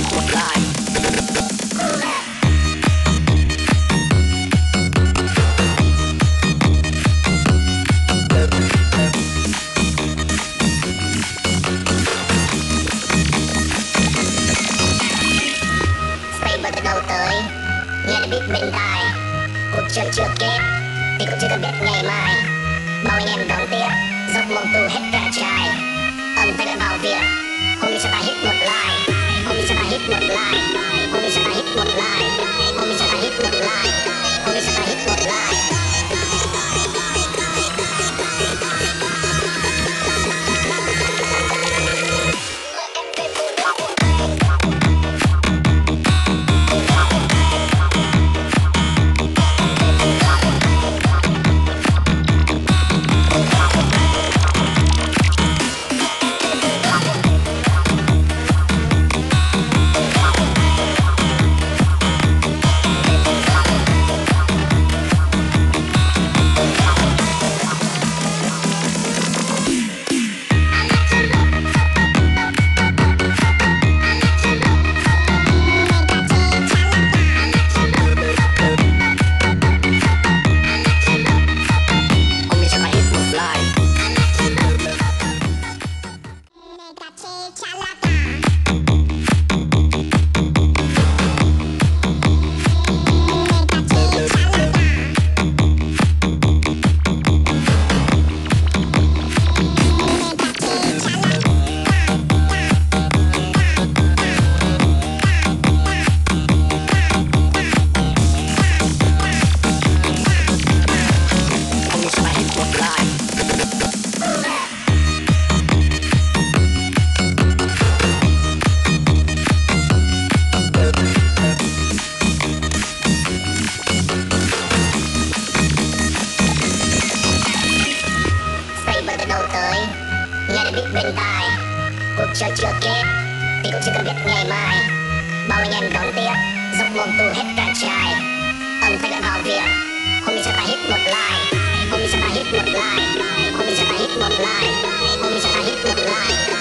Thank you. đầu tới. Nghe để biết bên tai. Cuộc chơi chưa kết Thì cũng chưa cần biết ngày mai. Bao anh em đón tiếc Dốc mồm tu hết cả chai Âm thanh lại vào việc Homie cho ta hit một like Homie cho ta hit một like Homie cho ta hit một like Homie cho ta hit một like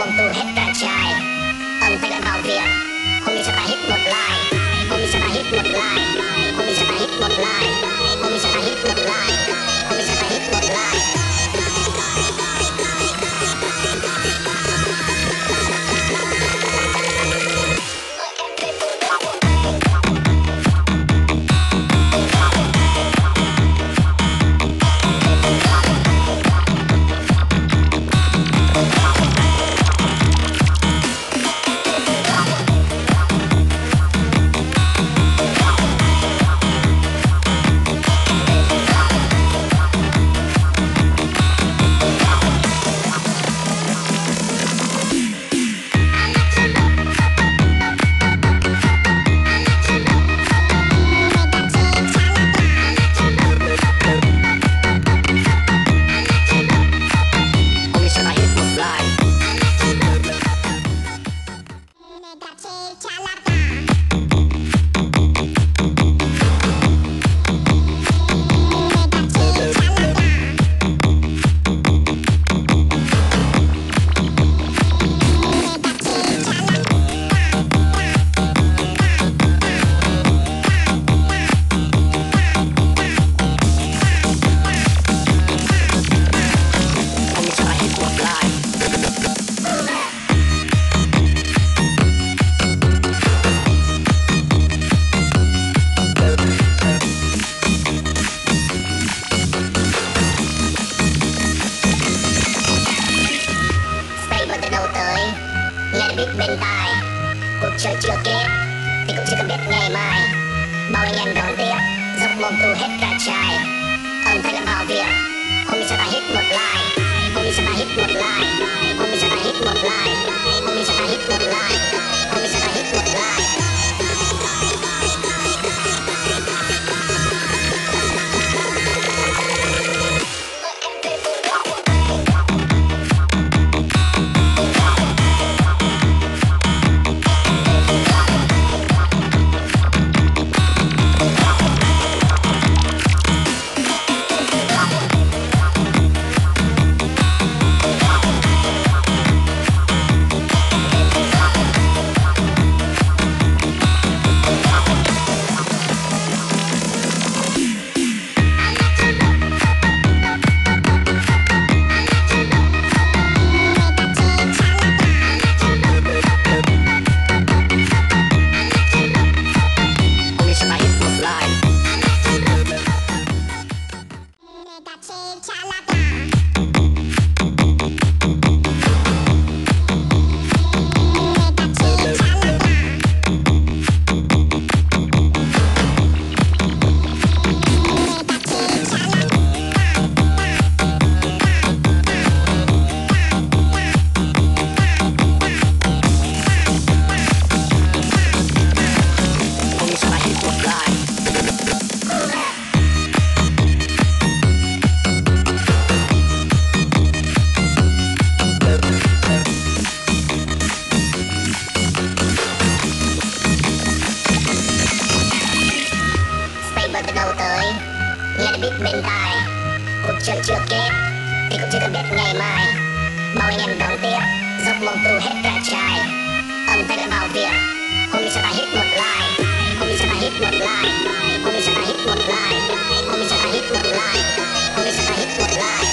มองตูดเฮ็ดกระจายเอิมเตะเบาเบียร์คงมีชะตาฮิตหมดลายคงมีชะตาฮิตหมดลายคงมีชะตาฮิตหมดลาย biết bên tai Cuộc chơi chưa kết, Thì cũng chưa cần biết ngày mai. Mau anh em đón tiếp Dốc mông tu hết cả trai Âm thanh lại vào việc, Hôm nay sẽ ta hit một like Hôm nay sẽ ta hit một like Hôm nay sẽ ta hit một like Hôm nay sẽ ta hit một like Hôm nay sẽ ta hit một like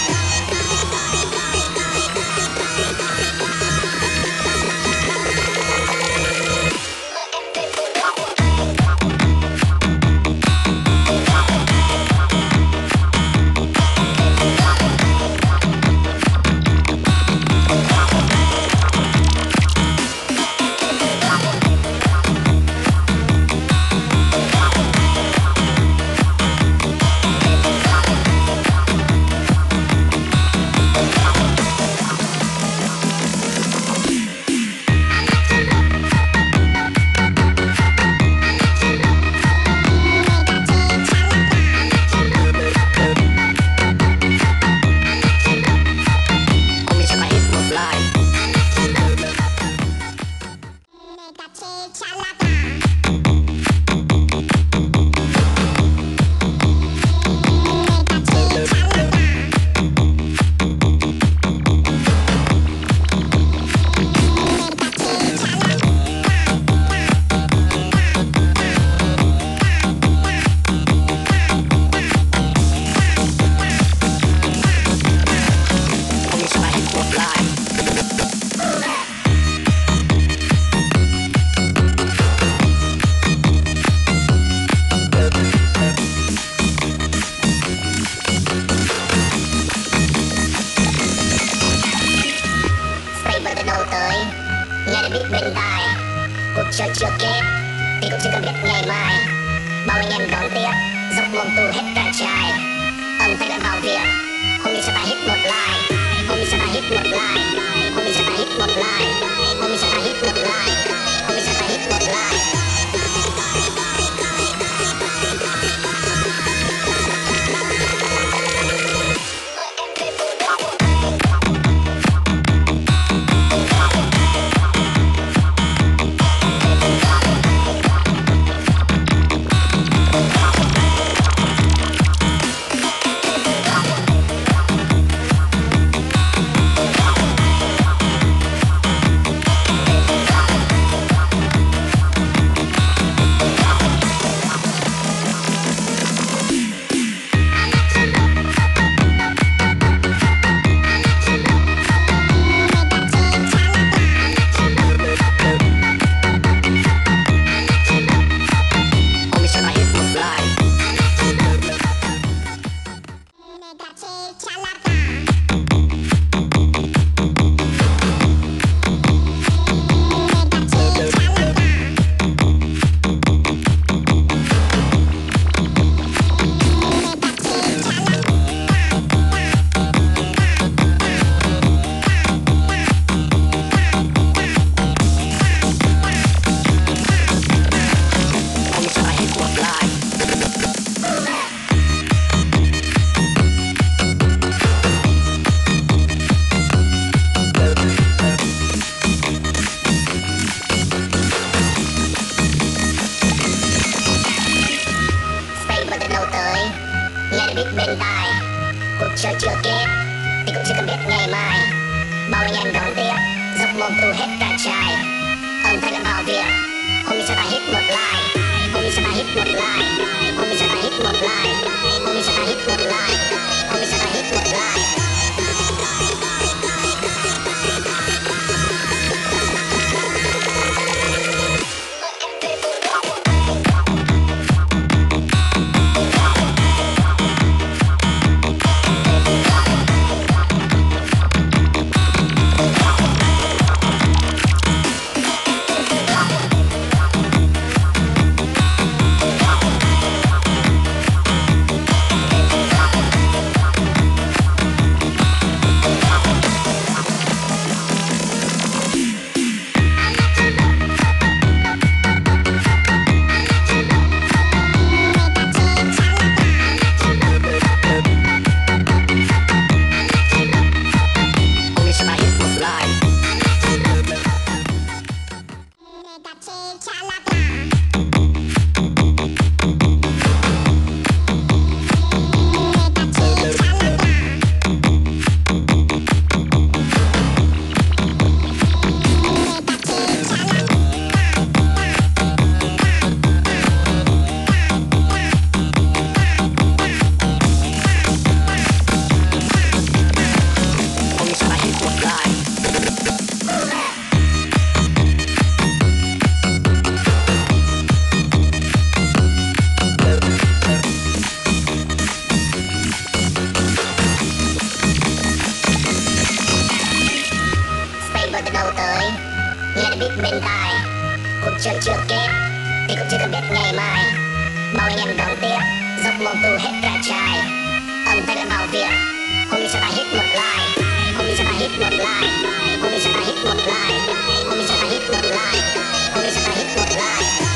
từ biết ngày mai. Bao anh em đón tiếp giúp mong tu hết cả trai âm thanh lại vào việc hôm nay cho ta hit một like hôm nay cho ta hit một like hôm nay cho ta hit một like hôm nay cho ta hit một like hôm nay cho ta hit một like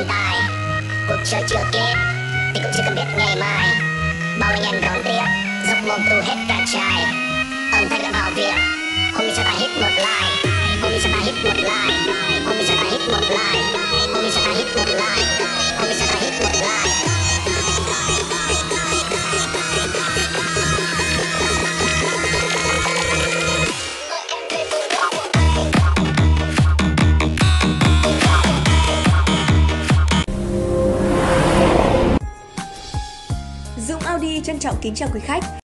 tương lai cuộc chơi chưa kết, thì cũng chưa cần biết ngày mai. Bao nhân đón tiếc dốc mồm tu hết cả chai âm thanh đã vào việc hôm nay sẽ ta hít một like hôm nay sẽ ta hít một like hôm nay sẽ ta hít một like hôm nay sẽ ta hít một like trọng kính chào quý khách.